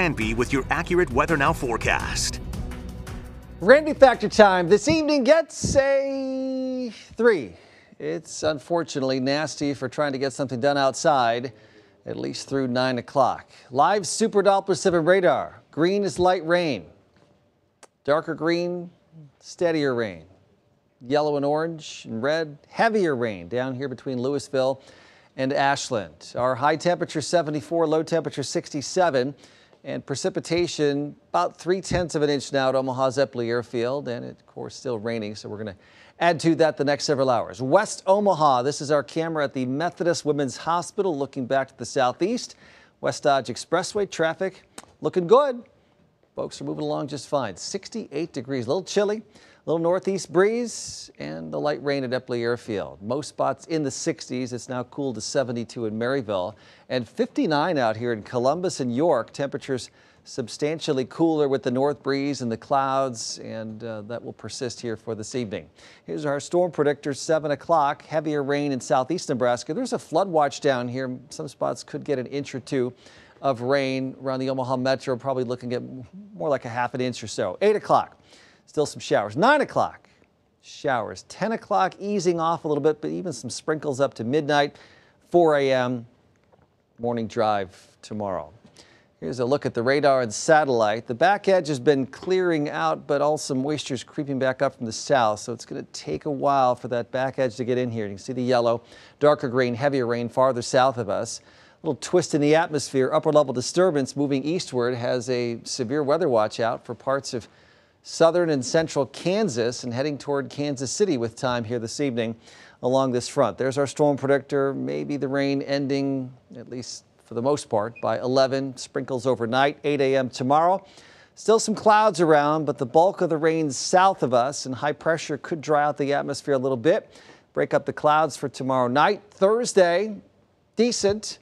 Randby with your accurate Weather Now forecast. Randby Factor time this evening gets a three. It's unfortunately nasty for trying to get something done outside, at least through 9 o'clock. Live Super Doppler 7 radar. Green is light rain. Darker green, steadier rain. Yellow and orange and red, heavier rain down here between Louisville and Ashland. Our high temperature 74, low temperature 67 and precipitation about three tenths of an inch now at Omaha's Eppley Airfield, and it, of course still raining, so we're going to add to that the next several hours. West Omaha, this is our camera at the Methodist Women's Hospital looking back to the southeast. West Dodge Expressway traffic looking good. Folks are moving along just fine. 68 degrees, a little chilly. A little northeast breeze and the light rain at Eppley Airfield. Most spots in the 60s. It's now cooled to 72 in Maryville and 59 out here in Columbus and York. Temperatures substantially cooler with the north breeze and the clouds, and uh, that will persist here for this evening. Here's our storm predictor, 7 o'clock. Heavier rain in southeast Nebraska. There's a flood watch down here. Some spots could get an inch or two of rain around the Omaha Metro, probably looking at more like a half an inch or so. 8 o'clock. Still some showers. 9 o'clock, showers. 10 o'clock, easing off a little bit, but even some sprinkles up to midnight. 4 a.m., morning drive tomorrow. Here's a look at the radar and satellite. The back edge has been clearing out, but also moisture is creeping back up from the south, so it's going to take a while for that back edge to get in here. You can see the yellow, darker green, heavier rain farther south of us. Little twist in the atmosphere, upper level disturbance moving eastward has a severe weather watch out for parts of southern and central Kansas and heading toward Kansas City with time here this evening along this front. There's our storm predictor. Maybe the rain ending, at least for the most part, by 11. Sprinkles overnight, 8 a.m. tomorrow. Still some clouds around, but the bulk of the rain south of us and high pressure could dry out the atmosphere a little bit. Break up the clouds for tomorrow night. Thursday, decent.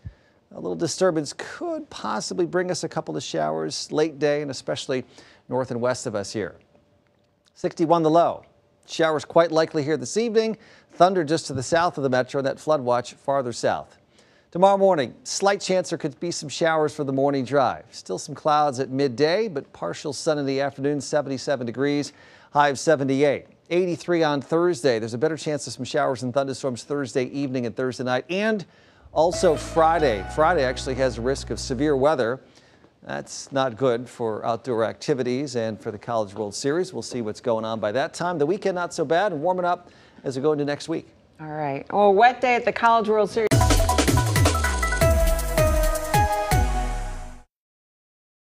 A little disturbance could possibly bring us a couple of showers late day and especially north and west of us here. 61 the low. Showers quite likely here this evening. Thunder just to the south of the metro, and that flood watch farther south. Tomorrow morning, slight chance there could be some showers for the morning drive. Still some clouds at midday, but partial sun in the afternoon, 77 degrees, high of 78. 83 on Thursday. There's a better chance of some showers and thunderstorms Thursday evening and Thursday night, and also Friday. Friday actually has a risk of severe weather. That's not good for outdoor activities and for the College World Series. We'll see what's going on by that time. The weekend not so bad and warming up as we go into next week. All right. Well, wet day at the College World Series.